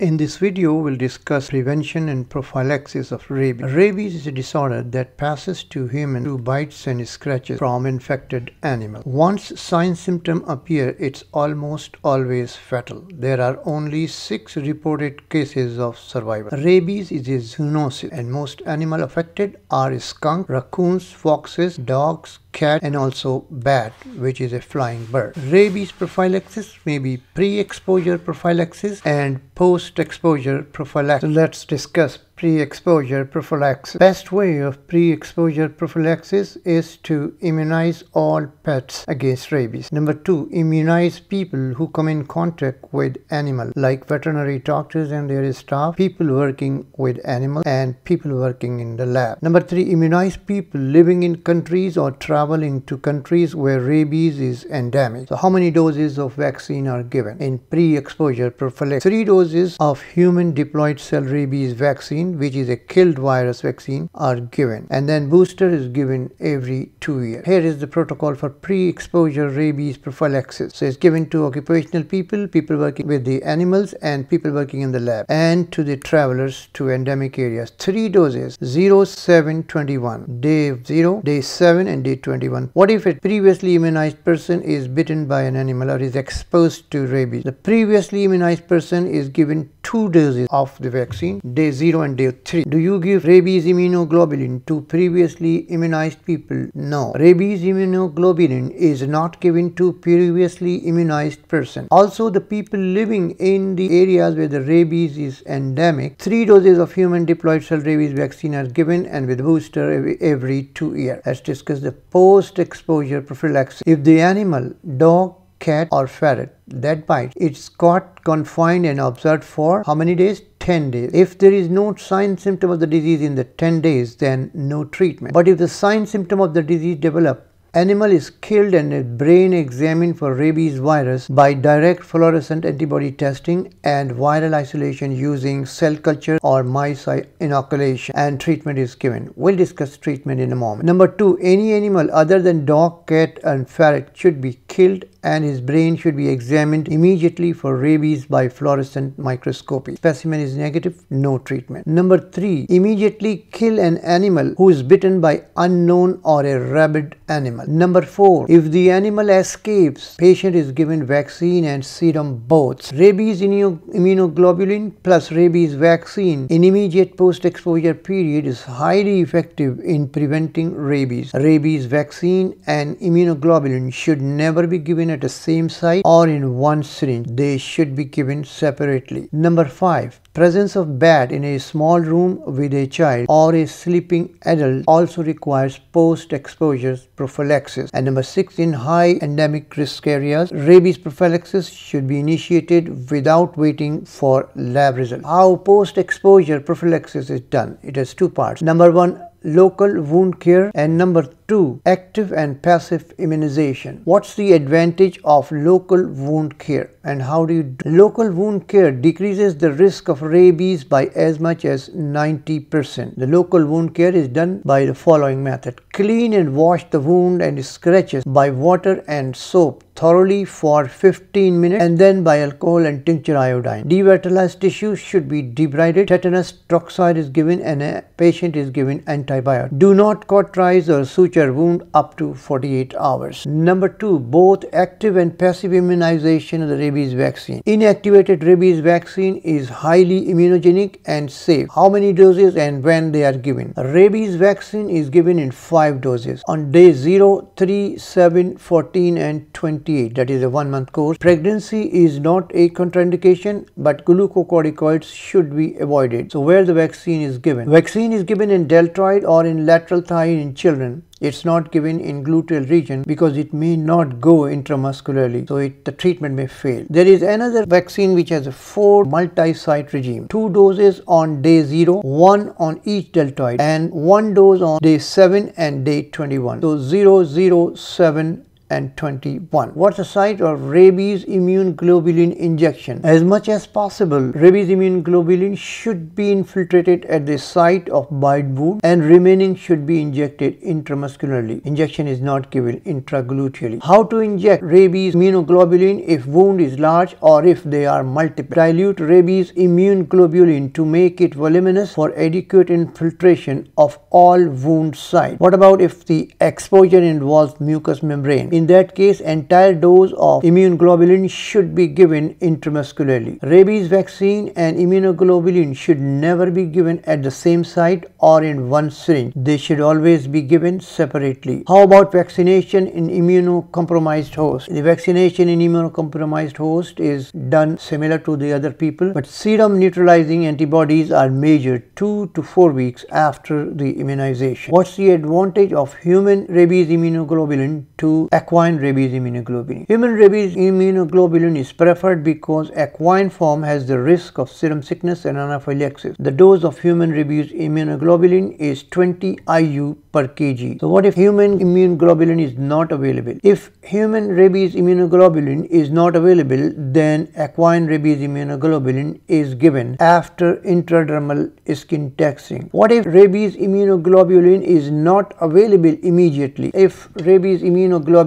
In this video, we'll discuss prevention and prophylaxis of rabies. Rabies is a disorder that passes to humans through bites and scratches from infected animals. Once sign symptoms appear, it's almost always fatal. There are only six reported cases of survival. Rabies is a zoonosis and most animals affected are skunk, raccoons, foxes, dogs, cat and also bat which is a flying bird. Rabies prophylaxis may be pre-exposure prophylaxis and post-exposure prophylaxis. So let's discuss pre-exposure prophylaxis. Best way of pre-exposure prophylaxis is to immunize all pets against rabies. Number two, immunize people who come in contact with animals like veterinary doctors and their staff, people working with animals and people working in the lab. Number three, immunize people living in countries or traveling to countries where rabies is endemic. So how many doses of vaccine are given in pre-exposure prophylaxis? Three doses of human diploid cell rabies vaccine which is a killed virus vaccine are given and then booster is given every two years. Here is the protocol for pre-exposure rabies prophylaxis. So it's given to occupational people, people working with the animals and people working in the lab and to the travelers to endemic areas. Three doses 0, 7, 21. Day 0, day 7 and day 21. What if a previously immunized person is bitten by an animal or is exposed to rabies? The previously immunized person is given two doses of the vaccine, day 0 and day 3. Do you give rabies immunoglobulin to previously immunized people? No. Rabies immunoglobulin is not given to previously immunized person. Also, the people living in the areas where the rabies is endemic, three doses of human diploid cell rabies vaccine are given and with booster every, two years. Let's discuss the post-exposure prophylaxis. If the animal, dog, cat or ferret that bites, it's caught, confined and observed for how many days? 10 days. If there is no sign symptom of the disease in the 10 days, then no treatment. But if the sign symptom of the disease develop Animal is killed and a brain examined for rabies virus by direct fluorescent antibody testing and viral isolation using cell culture or mice inoculation and treatment is given. We'll discuss treatment in a moment. Number two, any animal other than dog, cat and ferret should be killed and his brain should be examined immediately for rabies by fluorescent microscopy. Specimen is negative, no treatment. Number three, immediately kill an animal who is bitten by unknown or a rabid animal. Number four, if the animal escapes, patient is given vaccine and serum both. Rabies immunoglobulin plus rabies vaccine in immediate post-exposure period is highly effective in preventing rabies. Rabies vaccine and immunoglobulin should never be given at the same site or in one syringe. They should be given separately. Number five, Presence of bat in a small room with a child or a sleeping adult also requires post-exposure prophylaxis. And number six, in high endemic risk areas, rabies prophylaxis should be initiated without waiting for lab results. How post-exposure prophylaxis is done? It has two parts. Number one, local wound care and number two active and passive immunization. What's the advantage of local wound care and how do you do? local wound care decreases the risk of rabies by as much as 90% the local wound care is done by the following method. Clean and wash the wound and scratches by water and soap thoroughly for 15 minutes and then by alcohol and tincture iodine. Devitalized tissue should be debrided. Tetanus toxoid is given and a patient is given antibiotic. Do not cauterize or suture wound up to 48 hours. Number two, both active and passive immunization of the rabies vaccine. Inactivated rabies vaccine is highly immunogenic and safe. How many doses and when they are given? Rabies vaccine is given in 5 doses on day 0, 3, 7, 14 and 20 28 that is a one month course. Pregnancy is not a contraindication but glucocorticoids should be avoided. So where the vaccine is given? Vaccine is given in deltoid or in lateral thigh in children. It's not given in gluteal region because it may not go intramuscularly. So it, the treatment may fail. There is another vaccine which has a four multi-site regime. Two doses on day 0, one on each deltoid and one dose on day 7 and day 21. So 0, 0, 7 2021. What's the site of rabies immune globulin injection? As much as possible, rabies immune globulin should be infiltrated at the site of bite wound and remaining should be injected intramuscularly. Injection is not given intragluteally. How to inject rabies immunoglobulin if wound is large or if they are multiple? Dilute rabies immune globulin to make it voluminous for adequate infiltration of all wound sites. What about if the exposure involves mucous membrane? In that case, entire dose of immunoglobulin should be given intramuscularly. Rabies vaccine and immunoglobulin should never be given at the same site or in one syringe. They should always be given separately. How about vaccination in immunocompromised host? The vaccination in immunocompromised host is done similar to the other people, but serum neutralizing antibodies are measured 2 to 4 weeks after the immunization. What's the advantage of human rabies immunoglobulin to equine rabies immunoglobulin? Human rabies immunoglobulin is preferred because equine form has the risk of serum sickness and anaphylaxis. The dose of human rabies immunoglobulin is 20 IU per kg. So what if human immunoglobulin is not available? If human rabies immunoglobulin is not available, then equine rabies immunoglobulin is given after intradermal skin testing. What if rabies immunoglobulin is not available immediately? If rabies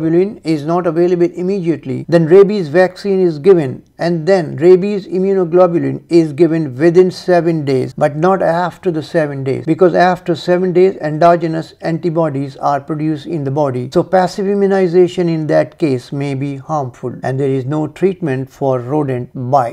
immunoglobulin is not available immediately, then rabies vaccine is given and then rabies immunoglobulin is given within 7 days but not after the 7 days because after 7 days endogenous antibodies are produced in the body. So passive immunization in that case may be harmful and there is no treatment for rodent bite